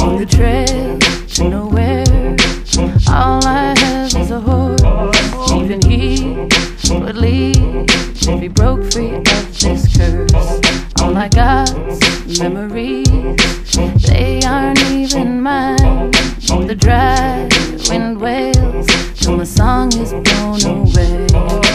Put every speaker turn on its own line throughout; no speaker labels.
On the trail to nowhere, all I have is a horse. Even he would leave if he broke free of this curse. All I got's memories, they aren't even mine. The dry is blown away.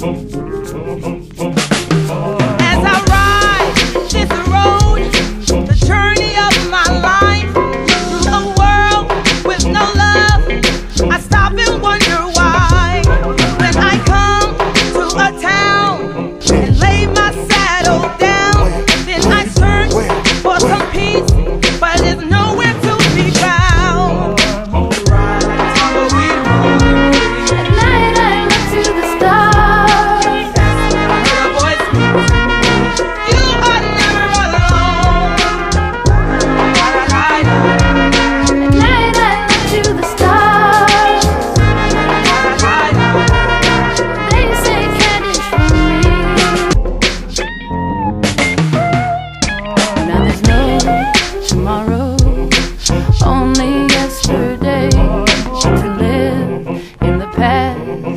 As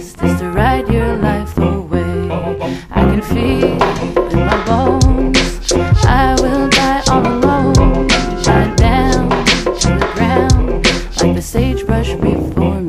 past is to ride your life away. I can feel in my bones. I will die all alone, tied down to the ground like the sagebrush before